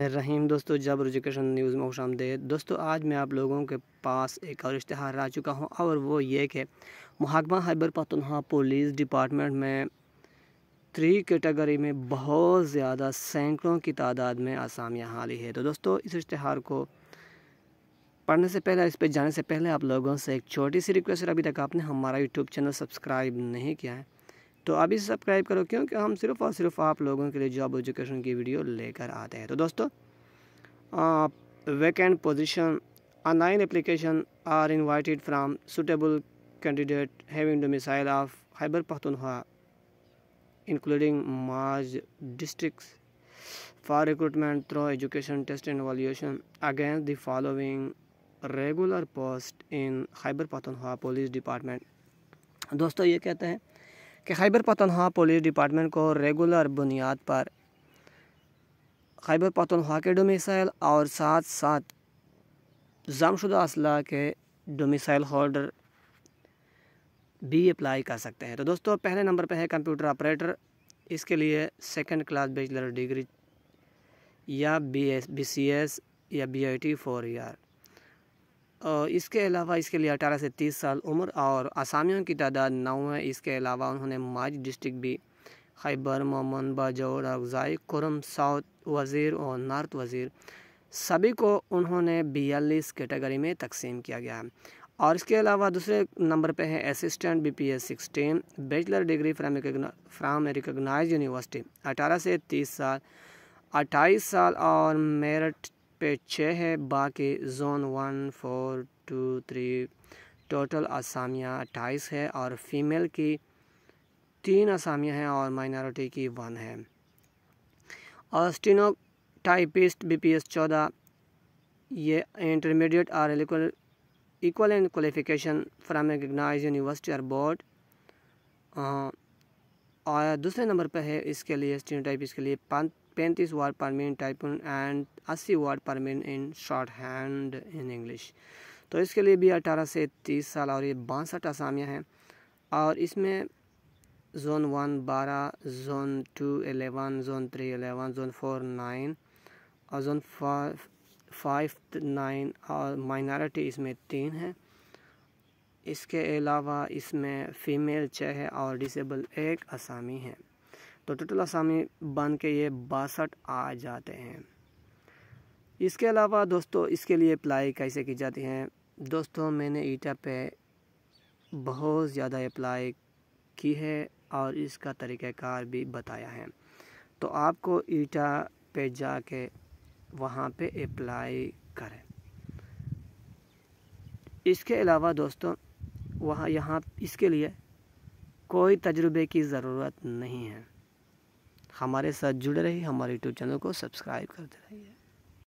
रहीम, दोस्तों, जब education news में खुश आमदेद। दोस्तों, आज मैं आप लोगों के पास एक और इश्तहार आ चुका हूँ, और वो ये कि महकमा हैबर पतनहा पुलिस डिपार्टमेंट में थ्री कैटेगरी में बहुत ज़्यादा सैकड़ों की तादाद में आसामियाँ हाली है। तो दोस्तों, इस इश्तहार को पढ़ने से पहले, इस पर जाने से पहले आप लोगों से एक छोटी सी रिक्वेस्ट है। अभी तक आपने हमारा यूट्यूब चैनल सब्सक्राइब नहीं किया है तो अभी सब्सक्राइब करो क्योंकि हम सिर्फ़ और सिर्फ़ आप लोगों के लिए जॉब एजुकेशन की वीडियो लेकर आते हैं। तो दोस्तों vacant position online application are invited from suitable candidate having domicile of Khyber Pakhtunkhwa including merged districts for recruitment through education test and evaluation against the following regular post in Khyber Pakhtunkhwa police department दोस्तों, ये कहते हैं कि Khyber Pakhtunkhwa police department को regular बुनियाद पर खैबर पतनख्वा के domicile और साथ साथ जमशुदा असला के डोमिसाइल होल्डर भी अप्लाई कर सकते हैं। तो दोस्तों, पहले नंबर पे है कंप्यूटर ऑपरेटर। इसके लिए सेकंड क्लास बैचलर डिग्री या B S B C S या B I T four year इसके अलावा इसके लिए अठारह से तीस साल उम्र और आसामियों की तादाद नौ है। इसके अलावा उन्होंने माज डिस्ट्रिक्ट भी खैबर मोमन बाजौर अफजाई कुरम, साउथ वज़ीर और नॉर्थ वज़ीर सभी को उन्होंने बयालीस कैटेगरी में तकसीम किया गया है। और इसके अलावा दूसरे नंबर पे है assistant B P S sixteen, bachelor degree from from recognise university, अठारह से तीस साल, अट्ठाईस साल और मेरिट पे छः है, बाकी zone one, four, two, three, total असामियाँ अट्ठाईस है और फीमेल की तीन असामियाँ हैं और माइनॉरिटी की वन है। और steno typist B P S चौदह, ये इंटरमीडिएट और equal and qualification from recognise university और बोर्ड। और दूसरे नंबर पर है, इसके लिए स्टीनो टाइप इसके लिए पैंतीस word per minute type and अस्सी word per minute in shorthand in English तो इसके लिए भी अठारह से तीस साल और ये बासठ आसामियाँ हैं। और इसमें जोन वन बारह zone two eleven zone three eleven zone four nine और जोन फाइव नाइन और माइनॉरिटी इसमें तीन है। इसके अलावा इसमें फ़ीमेल छः है और डिसेबल एक असामी है। तो टोटल आसामी बन के ये बासठ आ जाते हैं। इसके अलावा दोस्तों, इसके लिए अप्लाई कैसे की जाती हैं? दोस्तों, मैंने ईटा पे बहुत ज़्यादा अप्लाई की है और इसका तरीक़ाकार भी बताया है। तो आपको ईटा पे जाके वहाँ पे अप्लाई करें। इसके अलावा दोस्तों, वहाँ यहाँ, इसके लिए कोई तजुर्बे की ज़रूरत नहीं है। हमारे साथ जुड़े रहिए हमारे यूट्यूब चैनल को सब्सक्राइब करते रहिए।